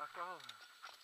Back off.